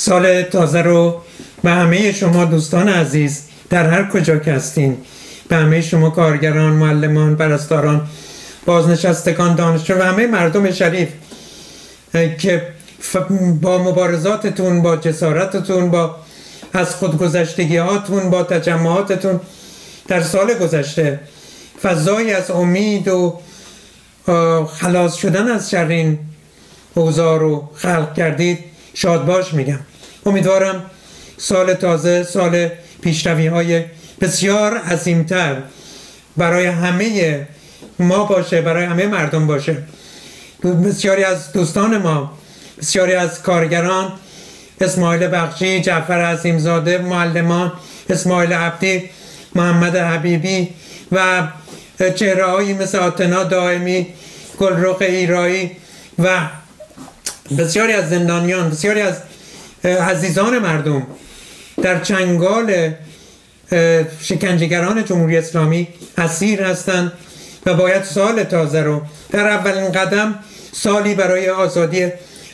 سال تازه رو به همه شما دوستان عزیز در هر کجا که هستین به همه شما کارگران معلمان پرستاران بازنشستگان دانشجو و همه مردم شریف که با مبارزاتتون با جسارتتون با از خودگذشتگی هاتون با تجمعاتتون در سال گذشته فضایی از امید و خلاص شدن از شرین اوضاع رو خلق کردید. شاد باش میگم. امیدوارم سال تازه سال پیشروی های بسیار عظیمتر برای همه ما باشه برای همه مردم باشه. بسیاری از دوستان ما بسیاری از کارگران اسماعیل بخشی جعفر عظیمزاده معلمان اسماعیل عبدی محمد حبیبی و چهره مثل آتنا دائمی گلرخ ایرایی و بسیاری از زندانیان بسیاری از عزیزان مردم در چنگال شکنجهگران جمهوری اسلامی اسیر هستند و باید سال تازه رو در اولین قدم سالی برای آزادی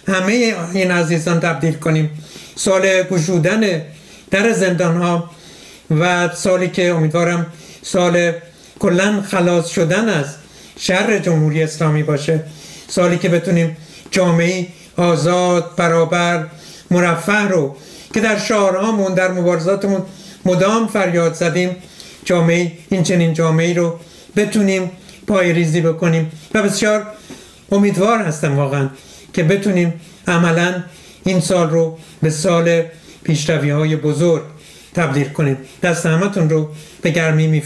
همه این عزیزان تبدیل کنیم. سال گشودن در زندان ها و سالی که امیدوارم سال کلا خلاص شدن از شر جمهوری اسلامی باشه. سالی که بتونیم جامعه آزاد برابر مرفه رو که در شعارهامون در مبارزاتمون مدام فریاد زدیم. جامعه این چنین جامعه رو بتونیم پای ریزی بکنیم. و بسیار امیدوار هستم واقعا که بتونیم عملا این سال رو به سال پیشروی های بزرگ تبدیل کنیم. دست همتون رو به گرمی می